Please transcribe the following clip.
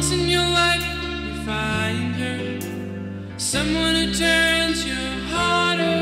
once in your life you find her, someone who turns your heart around,